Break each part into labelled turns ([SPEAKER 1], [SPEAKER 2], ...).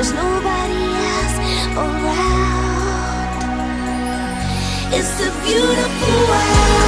[SPEAKER 1] There's nobody else around. It's a beautiful world.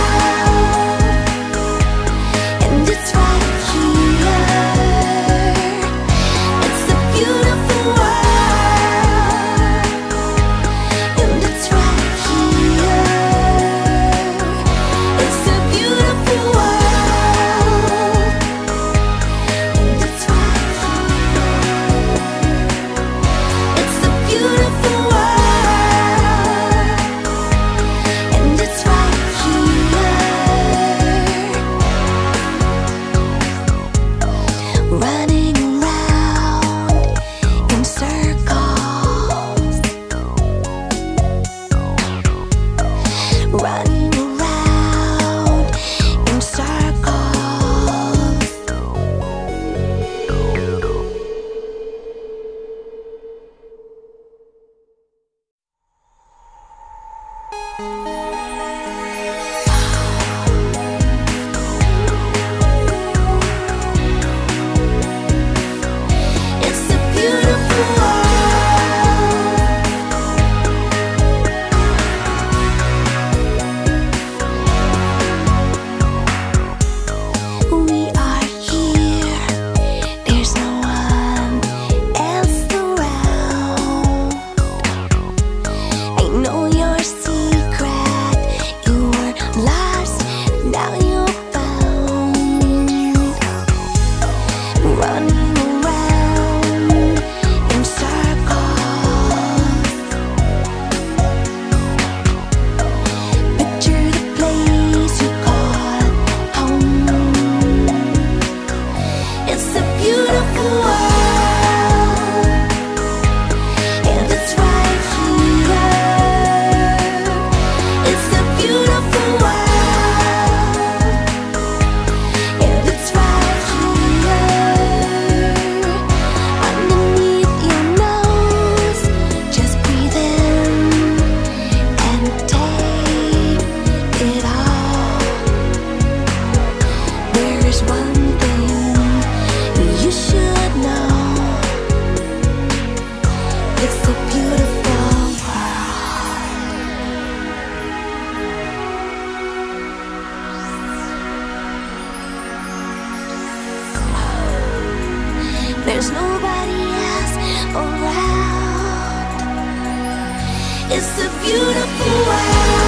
[SPEAKER 1] There's nobody else around. It's a beautiful world.